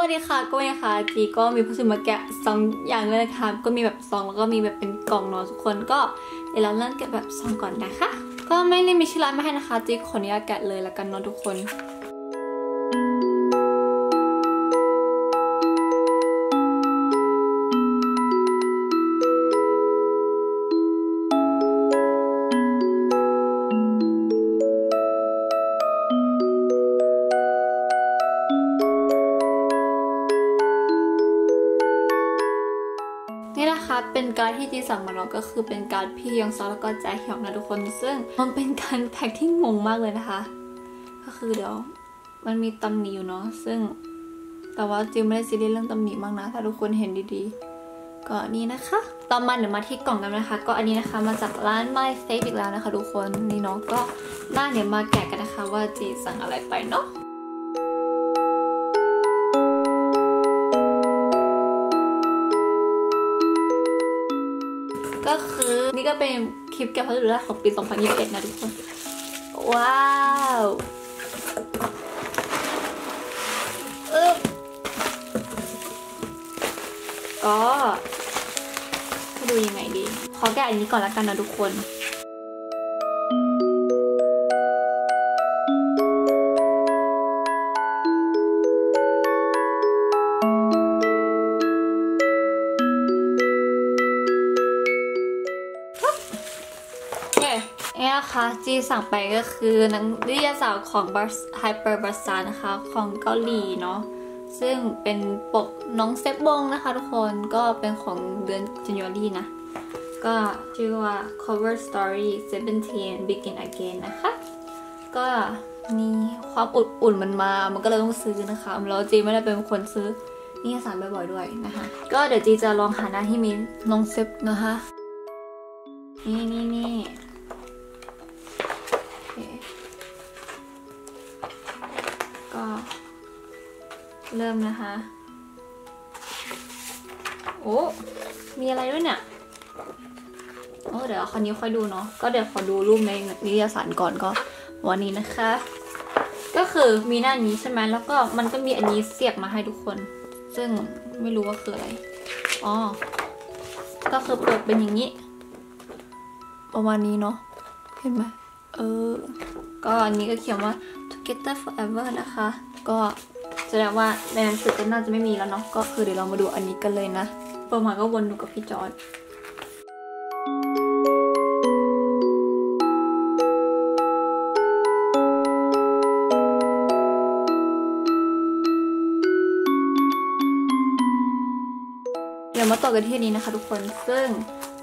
วัสดีค่ะก็ไม่ค่ะจีก็มีพัสดุมาแกะสองอย่างเลยนะคะก็มีแบบซองแล้วก็มีแบบเป็นกล่องเนาะทุกคนก็เดี๋ยวเราเริ่มแกะแบบซองก่อนนะคะ ก็ไม่ได้มีชื่อร้านมาให้นะคะจีขออนุญาตแกะเลยละกันเนาะทุกคน เป็นการที่จีสั่งมาเนาะก็คือเป็นการพี่ยองซอแล้วก็แจฮยองนะทุกคน ซึ่งมันเป็นการแพ็คที่งงมากเลยนะคะ ก็คือเดี๋ยวมันมีตำหนิอยู่เนาะซึ่ง แต่ว่าจีไม่ได้ซีเรียสเรื่องตำหนิมากนะ ถ้าทุกคนเห็นดีๆ ก็นี่นะคะ ต่อมาเดี๋ยวมาที่กล่องกันนะคะ ก็อันนี้นะคะมาจากร้าน My Face อีกแล้วนะคะ ทุกคนนี่เนาะก็หน่าเดี๋ยวมาแกะกันนะคะ ว่าจีสั่งอะไรไปเนาะ ก็คือนี่ก็เป็นคลิปแกะพัสดุแรกของปี 2021 นะทุกคน ว้าวอึ๊บก็จะดูยังไงดี ขอแกะอันนี้ก่อนละกันนะทุกคน นะคะจีสั่งไปก็คือหนังนิยสารของ Hyper b a z a r นะคะของเกาหลีเนาะซึ่งเป็นปกน้องเซฟบงนะคะทุกคนก็เป็นของเดือน January นะ ก็ชื่อว่า cover story 17 begin again นะคะ ก็มีความอุ่นๆมันมา มันก็เลยต้องซื้อนะคะแล้วจีไม่ได้เป็นคนซื้อนิยสารบ่อยๆด้วยนะคะ ก็เดี๋ยวจีจะลองหาหน้าที่มีน้องเซฟนะคะ นี่นี่นี่ เริ่มนะคะ โอ้ มีอะไรด้วยเนี่ย โอ้เดี๋ยวคันนี้ค่อยดูเนาะ ก็เดี๋ยวขอดูรูปในนิตยสารก่อนก็วันนี้นะคะ ก็คือมีหน้านี้ใช่ไหมแล้วก็มันก็มีอันนี้เสียบมาให้ทุกคน ซึ่งไม่รู้ว่าคืออะไร อ๋อ ก็คือเปิดเป็นอย่างนี้ ประมาณนี้เนาะ เห็นไหมเออ ก็อันนี้ก็เขียนว่า together forever นะคะ ก็ แสดงว่าในหนังสือก็น่าจะไม่มีแล้วเนาะก็คือเดี๋ยวเรามาดูอันนี้กันเลยนะเปิดมาก็วนดูกับพี่จอร์ดเดี๋ยวมาต่อกันที่นี้นะคะทุกคนซึ่ง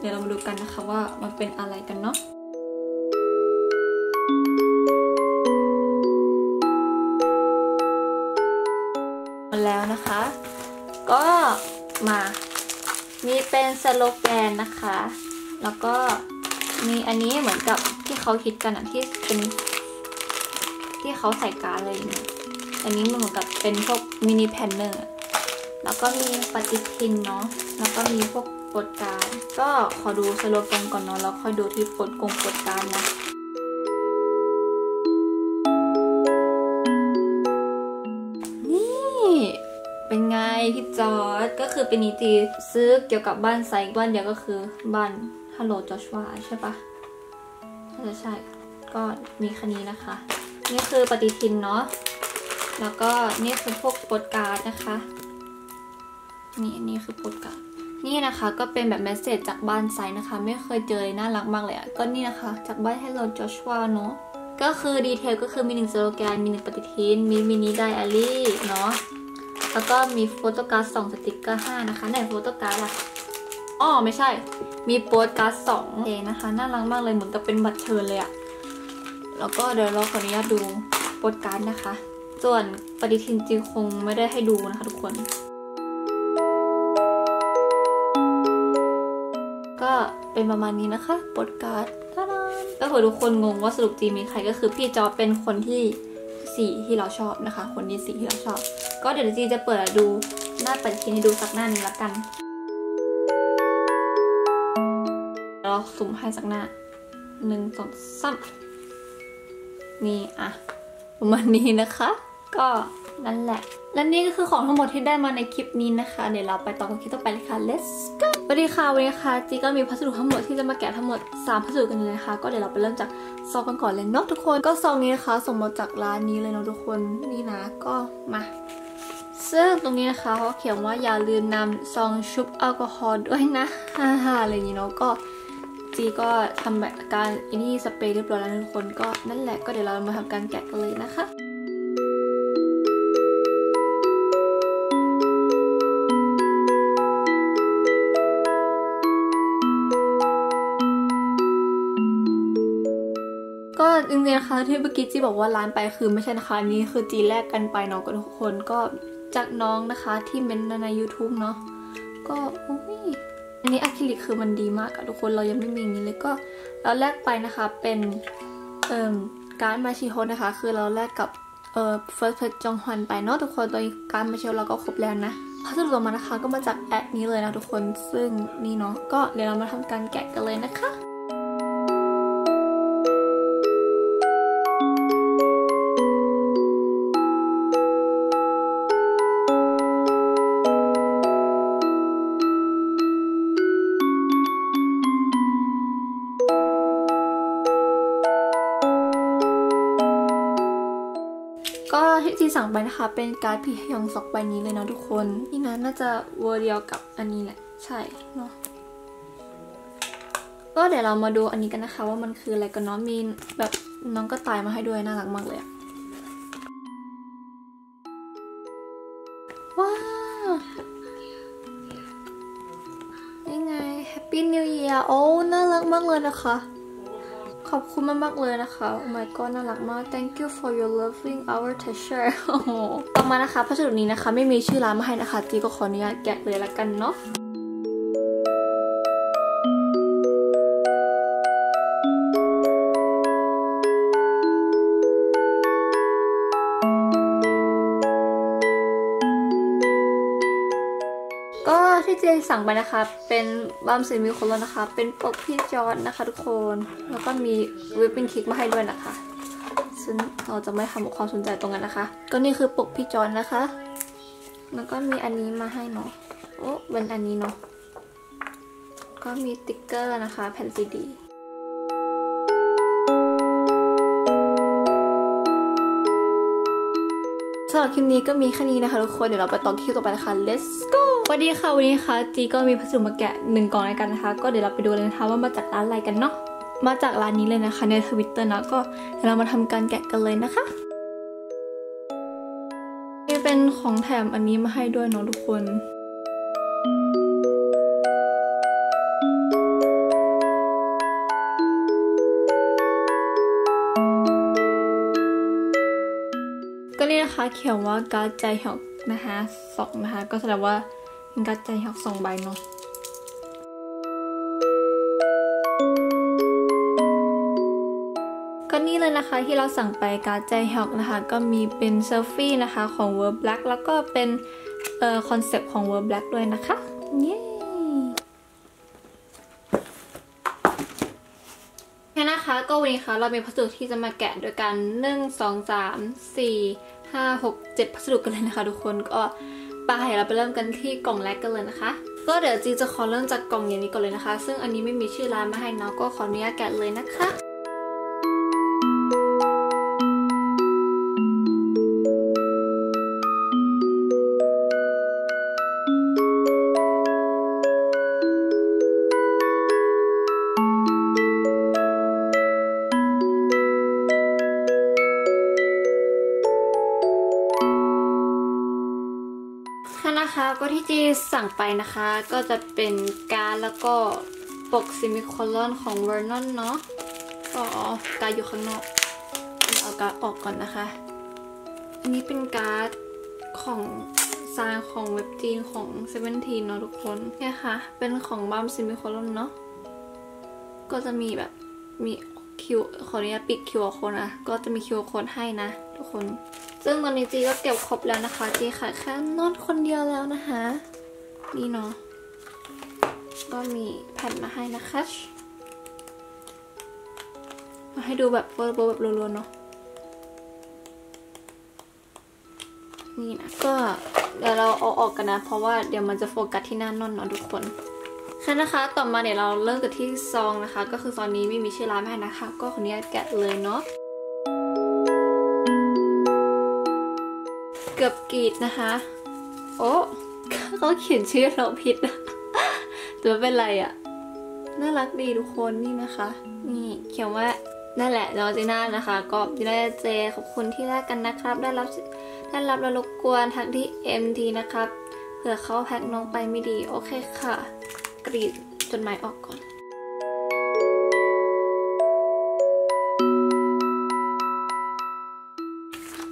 เดี๋ยวเรามาดูกันนะคะว่ามันเป็นอะไรกันเนาะ ก็มามีเป็นสโลแกนนะคะ แล้วก็มีอันนี้เหมือนกับที่เขาคิดกันอะที่เป็น ที่เขาใส่การ์ดอะไรอย่างเงี้ยอันนี้มันเหมือนกับเป็นพวก mini planner แล้วก็มีปฏิทินเนาะ แล้วก็มีพวกโปสการ์ดก็ขอดูสโลแกนก่อนเนาะแล้วค่อยดูที่โปรดกงโปรดการ์ดนะ เป็นไงพี่จอร์ดก็คือเป็นที่จีซื้อเกี่ยวกับบ้าน site บ้านเดียวก็คือบ้าน Hello Joshua ใช่ปะน่าจะใช่ก็มีอันนี้นะคะ นี่คือปฏิทินเนาะแล้วก็นี่คือพวกโปสการ์ดนะคะนี่นี่คือโปสการ์ดนี่นะคะก็เป็นแบบ message จากบ้าน site นะคะ ไม่เคยเจอเลยน่ารักมากเลยอะก็นี่นะคะ จากบ้าน Hello Joshua เนาะก็คือ detail ก็คือมีหนึ่งสโลแกนมีหนึ่งปฏิทิน มี mini diary เนาะ แล้วก็มี photocard สองสติกเกอร์ห้านะคะไหน photocard อะอ๋อไม่ใช่ มีโปสการ์ดสองเองนะคะน่ารักมากเลยเหมือนกับเป็นบัตรเชิญเลยอะแล้วก็เดี๋ยวเราขออนุญาตดูโปสการ์ดนะคะ ส่วนปฏิทินจริงคงไม่ได้ให้ดูนะคะทุกคน ก็เป็นประมาณนี้นะคะโปสการ์ดตาดาก็เผื่อทุกคนงงว่าสรุปจีมีใครก็คือพี่จอชเป็นคนที่สี่ที่เราชอบนะคะ คนที่สี่ที่เราชอบ ก็เดี๋ยวจีจะเปิดดูหน้าปฏิทินให้ดูสักหน้านึงละกันเราสุ่มให้สักหน้าหนึ่งสองสามนี่อะประมาณนี้นะคะ ก็นั่นแหละ และนี่ก็คือของทั้งหมดที่ได้มาในคลิปนี้นะคะ เดี๋ยวเราไปต่อกันคลิปต่อไปเลยค่ะ let's go สวัสดีค่ะวันนี้ค่ะจีก็มีพัสดุทั้งหมดที่จะมาแกะทั้งหมด 3 พัสดุกันเลยนะคะ ก็เดี๋ยวเราไปเริ่มจากซองกันก่อนเลยเนาะทุกคน ก็ซองนี้นะคะส่งมาจากร้านนี้เลยเนาะทุกคนนี่นะก็มา ซึ่งตรงนี้นะคะเขาเขียนว่าอย่าลืมนำซองชุบแอลกอฮอล์ด้วยนะฮ่าๆอะไรอย่างนี้เนาะก็จีก็ทำแบบการอันนี้สเปรย์เรียบร้อยแล้วทุกคนก็นั่นแหละก็เดี๋ยวเรามาทำการแกะกันเลยนะคะก็จริงๆนะคะที่เมื่อกี้จีบอกว่าร้านไปคือไม่ใช่นะคะอันนี้คือจีแลกกันไปเนาะทุกคนก็ จากน้องนะคะที่เมนต์ใน YouTube เนาะก็อุ้ยอันนี้อะคริลิกคือมันดีมากอะทุกคนเรายังไม่มีอย่างนี้เลยก็เราแลกไปนะคะเป็นเอ่อการ์ดมาชิโฮนะคะ คือเราแลกกับเอ่อ first p จองฮอนไปเนาะทุกคนตัวการ์ดมาชิโฮเราก็ครบแล้วนะพัสดุต่อมานะคะก็มาจากแอปนี้เลยนะทุกคนซึ่งนี่เนาะก็เดี๋ยวเรามาทำการแกะกันเลยนะคะ สั่งไปนะคะ เป็นการ์ดพีฮยองซอกใบนี้เลยนะทุกคนนี่นะน่าจะเวอร์เดียวกับอันนี้แหละ ใช่เนาะก็เดี๋ยวเรามาดูอันนี้กันนะคะ ว่ามันคืออะไรกันเนาะมีแบบน้องก็ตายมาให้ด้วยน่ารักมากเลยอะว้าวนี่ไง Happy New Year โอ้น่ารักมากเลยนะคะ ขอบคุณมากๆเลยนะคะ oh my god น่ารักมาก thank you for your loving our treasure โอ้โหต่อมานะคะพัสดุนี้นะคะ ไม่มีชื่อร้านมาให้นะคะจีก็ขออนุญาตแกะเลยละกันเนาะ สั่งไปนะคะ เป็นบั้ม Semicolon นะคะ เป็นปกพี่จอร์ดนะคะทุกคน แล้วก็มีวิปปิ้งคิกมาให้ด้วยนะคะซึ่งเราจะไม่ทำความสนใจตรงนั้นนะคะ ก็นี่คือปกพี่จอร์ดนะคะ แล้วก็มีอันนี้มาให้เนาะ โอ้เป็นอันนี้เนาะ ก็มีสติกเกอร์นะคะ แผ่นซีดีสำหรับคลิปนี้ก็มีแค่นี้นะคะทุกคน เดี๋ยวเราไปต่อคลิปต่อไปนะคะ let's go วัสดีค่ะวันนี้ค่ะจีก็มีพัสดุมาแกะหนึ่งกล่องแล้วกันนะคะ ก็เดี๋ยวเราไปดูเลยนะคะว่ามาจากร้านอะไรกันเนาะมาจากร้านนี้เลยนะคะในทวิตเตอร์นะก็เดี๋ยวเรามาทำการแกะกันเลยนะคะนี่เป็นของแถมอันนี้มาให้ด้วยเนาะทุกคนก็นี่นะคะเขียนว่าการ์ดใจหอกนะคะสองนะคะ ก็แสดงว่า เป็นการ์ดใจหอกสองใบเนาะก็นี่เลยนะคะที่เราสั่งไปการ์ดใจหอกนะคะ ก็มีเป็นเซลฟี่นะคะของ w o r d Black แล้วก็เป็นเอ่อคอนเซปต์ของ w o r d Black ด้วยนะคะเย้งั้นะคะก็วันนี้ค่ะเรามีพัสดุที่จะมาแกะโดยการหนึ่งสองสามสี่ห้าหกเจ็ดพัสดุกันเลยนะคะทุกคนก็ ไปเราไปเริ่มกันที่กล่องแรกกันเลยนะคะ ก็เดี๋ยวจีจะขอเริ่มจากกล่องอย่างนี้ก่อนเลยนะคะ ซึ่งอันนี้ไม่มีชื่อร้านมาให้เนาะก็ขออนุญาตแกะเลยนะคะค่ะ นะคะ ก็จะเป็นการ์ดแล้วก็ปก Semicolon ของเวอร์นอนเนาะก็การ์ดอยู่ข้างนอกเอาการ์ดออกก่อนนะคะอันนี้เป็นการ์ดของซางของเว็บจีนของ Seventeen เนาะทุกคนเนี่ยค่ะ เป็นของบั้ม Semicolon เนาะก็จะมีแบบมี QR ขออนุญาตปิด QR code นะ ก็จะมี QR code ให้นะ ทุกคน ซึ่งตอนนี้จีก็เก็บครบแล้วนะคะ จีขาดแค่นอนคนเดียวแล้วนะคะ นี่เนาะก็มีแผ่นมาให้นะคะ มาให้ดูแบบโปรแบบรัวๆเนาะนี่นะก็เดี๋ยวเราเอาออกกันนะ เพราะว่าเดี๋ยวมันจะโฟกัสที่หน้านอนเนาะทุกคนค่ะนะคะ ต่อมาเดี๋ยวเราเริ่มกันที่ซองนะคะ ก็คือซองนี้ไม่มีชื่อร้านให้นะคะ ก็ขออนุญาตแกะเลยเนาะเกือบกรีดนะคะ โอ้ เขาเขียนชื่อเราผิดนะแต่ไม่เป็นไรอะ่ะน่ารักดีทุกคนนี่นะคะ นี่เขียนว่านั่นแหละจอจีน่านะคะ ก็จีน่าเจขอบคุณที่แรกกันนะครับ ได้รับได้รับแล้วรบกวนทักที่ MT นะครับเผื่อเขาแพ็กน้องไปไม่ดี โอเคค่ะ กรีดจดหมายออกก่อน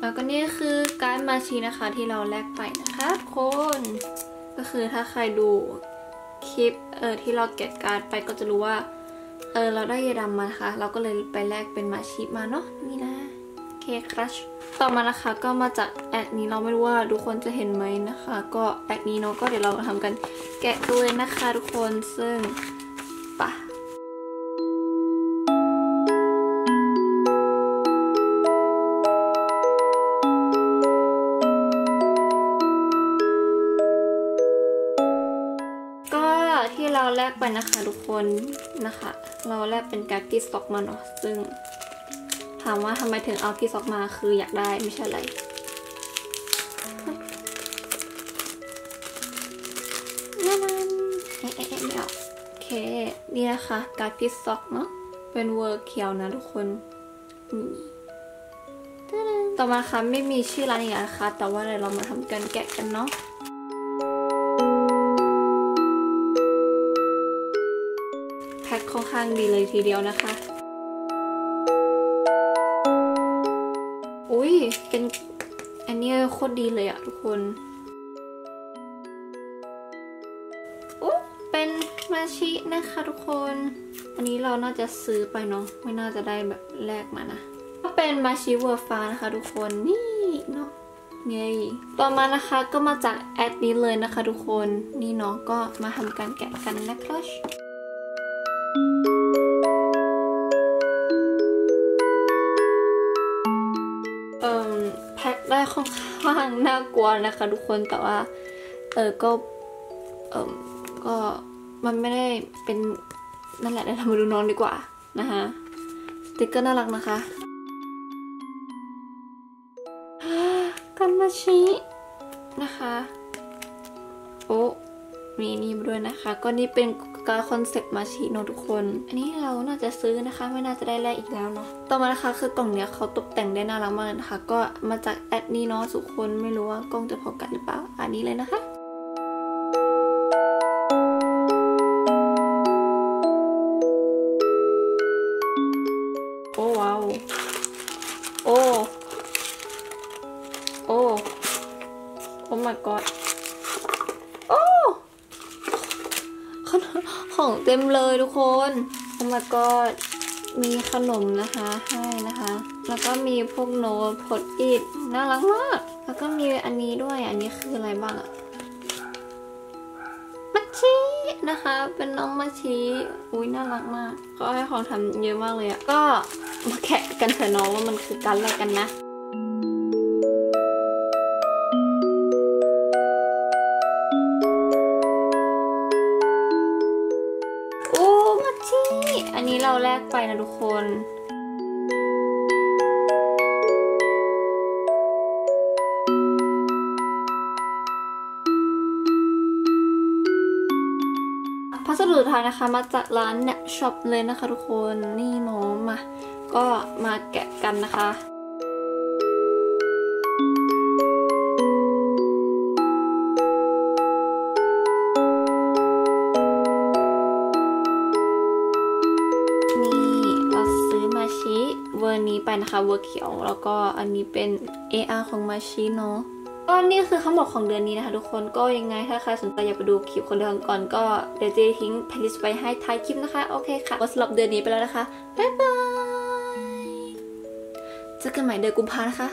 แล้วก็นี่คือการมาชีนะคะที่เราแลกไปนะคะทุกคน ก็คือถ้าใครดูคลิปเออที่เราเก็บการ์ดไปก็จะรู้ว่าเออเราได้เยดำมานะคะ เราก็เลยไปแลกเป็นมาชิมาเนาะนี่นะเคครัชต่อมานะคะก็มาจากแอดนี้เราไม่รู้ว่าทุกคนจะเห็นไหมนะคะ ก็แอดนี้เนาะก็เดี๋ยวเรามาทำกันแกะกันเลยนะคะทุกคนซึ่งปะ แลกไปนะคะทุกคนนะคะ เราแลกเป็นการ์ดที่สต็อกมาเนาะซึ่งถามว่าทำไมถึงเอาที่สต็อกมาคืออยากได้ไม่ใช่อะไรนั่นเอ๊ะเอ๊ะเอ๊ะไม่ออกโอเคนี่นะคะการ์ดพิซซ็อกเนาะเป็นเวอร์เขียวนะทุกคนนี่ต่อมาค่ะไม่มีชื่อร้านอีกแล้วนะคะแต่ว่าเดี๋ยวเรามาทำกันแกะกันเนาะ ข้างดีเลยทีเดียวนะคะ อุ้ยเป็นอันนี้โคตรดีเลยอะทุกคนโอ้เป็นมาชินะคะทุกคน อันนี้เราน่าจะซื้อไปเนาะไม่น่าจะได้แบบแลกมานะก็เป็นมาชิเวอร์ฟ้านะคะทุกคนนี่เนาะเย้ต่อมานะคะก็มาจากแอดนี้เลยนะคะทุกคน นี่เนาะก็มาทำการแกะกันนะครับากลัวนะคะทุกคนแต่ว่า เออก็เออก็มันไม่ได้เป็นนั่นแหละเดี๋ยวเรามาดูน้องดีกว่านะคะสติกเกอร์น่ารักนะคะกันมาชินะคะโอ้มีนี่มาด้วยนะคะ ก็นี่เป็น การ์ด concept มาชิโนทุกคน อันนี้เราน่าจะซื้อนะคะ ไม่น่าจะได้แลกอีกแล้วเนาะต่อมานะคะคือกล่องเนี้ยเขาตกแต่งได้น่ารักมากเลยนะคะ ก็มาจากแอดนี้เนาะทุกคนไม่รู้ว่ากล้องจะพอกันหรือเปล่าอันนี้เลยนะคะ ต็มเลยทุกคนโอ้ my god มีขนมนะคะให้นะคะ แล้วก็มีพวกโน้ตพดอิดน่ารักมาก แล้วก็มีอันนี้ด้วย อันนี้คืออะไรบ้างอะมัชชีนะคะ เป็นน้องมัชชีอุ้ยน่ารักมาก ก็ให้ของทำเยอะมากเลยอะก็มาแกะกันเถอะน้องว่ามันคือกันอะไรกันนะากไปนะทุกคนพัสดุสุดท้ายนะคะมาจากร้านเนี่ยช็อปเลยนะคะทุกคนนี่น้องมา ก็มาแกะกันนะคะ นะคะ ver เขียวแล้วก็อันนี้เป็น AR ของมาชิเนาะก็นี่คือทั้งหมดของเดือนนี้นะคะทุกคนก็ยังไงถ้าใครสนใจอยากไปดูคลิปของเดือนก่อนก็เดี๋ยวจะทิ้ง playlist ไว้ให้ท้ายคลิปนะคะโอเคค่ะก็สำหรับเดือนนี้ไปแล้วนะคะบ๊ายบายเจอกันใหม่เดือนกุมภานะคะ